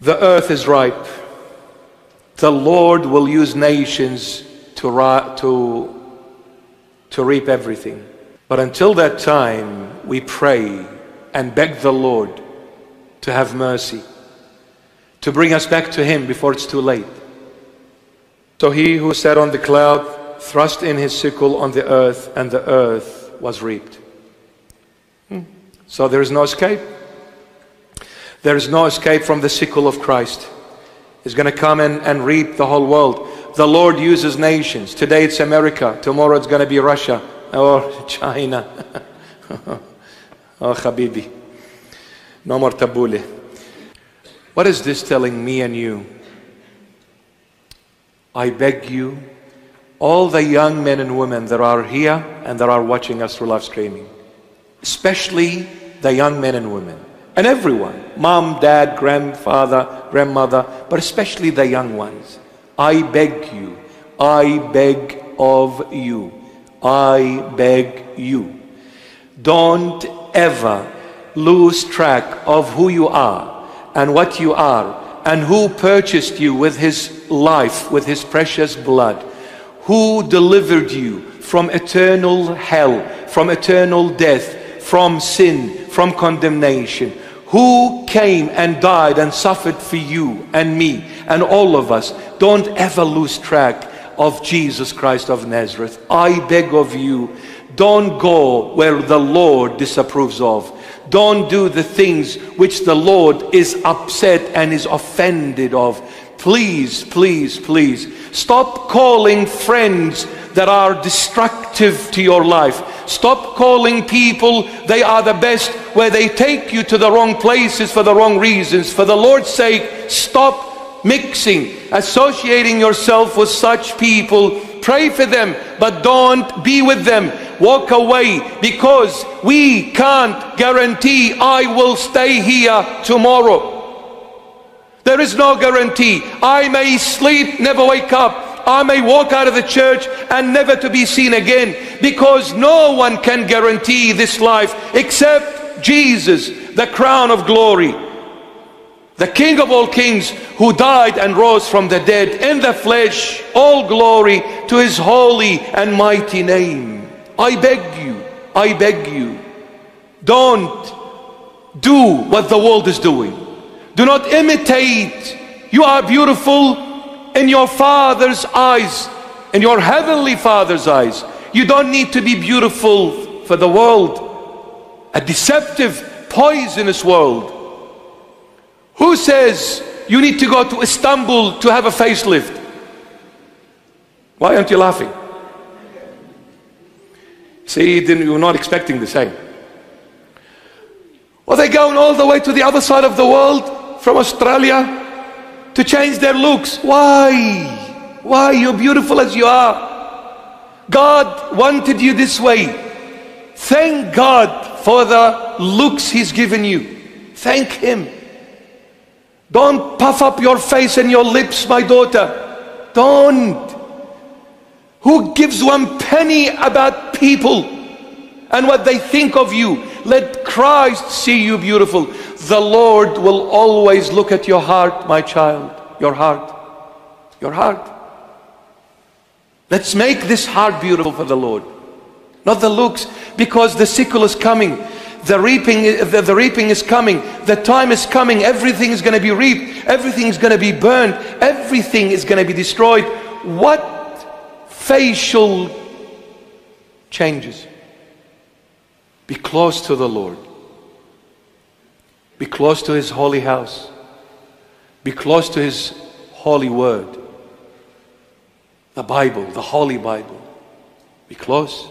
The earth is ripe. The Lord will use nations to, to, to reap everything. But until that time, we pray and beg the Lord to have mercy, to bring us back to Him before it's too late. So he who sat on the cloud thrust in his sickle on the earth, and the earth was reaped. Hmm. So there is no escape. There is no escape from the sickle of Christ. He's going to come in and reap the whole world. The Lord uses nations. Today it's America. Tomorrow it's going to be Russia or China. oh, Habibi. No more tabule. What is this telling me and you? I beg you, all the young men and women that are here and that are watching us through live streaming, especially the young men and women, and everyone mom, dad, grandfather, grandmother, but especially the young ones. I beg you, I beg of you, I beg you. Don't ever lose track of who you are and what you are and who purchased you with his life, with his precious blood, who delivered you from eternal hell, from eternal death, from sin, from condemnation, who came and died and suffered for you and me and all of us. Don't ever lose track of Jesus Christ of Nazareth. I beg of you, don't go where the Lord disapproves of. Don't do the things which the Lord is upset and is offended of. Please, please, please stop calling friends that are destructive to your life. Stop calling people they are the best where they take you to the wrong places for the wrong reasons. For the Lord's sake, stop mixing, associating yourself with such people. Pray for them, but don't be with them walk away because we can't guarantee I will stay here tomorrow. There is no guarantee. I may sleep, never wake up. I may walk out of the church and never to be seen again because no one can guarantee this life except Jesus, the crown of glory. The King of all kings who died and rose from the dead in the flesh, all glory to his holy and mighty name. I beg you, I beg you, don't do what the world is doing. Do not imitate. You are beautiful in your Father's eyes, in your Heavenly Father's eyes. You don't need to be beautiful for the world, a deceptive, poisonous world. Who says you need to go to Istanbul to have a facelift? Why aren't you laughing? See, then you're not expecting the same. Well, they're going all the way to the other side of the world from Australia to change their looks. Why? Why? You're beautiful as you are. God wanted you this way. Thank God for the looks He's given you. Thank Him. Don't puff up your face and your lips, my daughter. Don't. Who gives one penny about people and what they think of you? Let Christ see you beautiful. The Lord will always look at your heart, my child. Your heart. Your heart. Let's make this heart beautiful for the Lord. Not the looks, because the sickle is coming. The reaping, the, the reaping is coming. The time is coming. Everything is going to be reaped. Everything is going to be burned. Everything is going to be destroyed. What facial changes. Be close to the Lord. Be close to His holy house. Be close to His holy word. The Bible, the Holy Bible. Be close.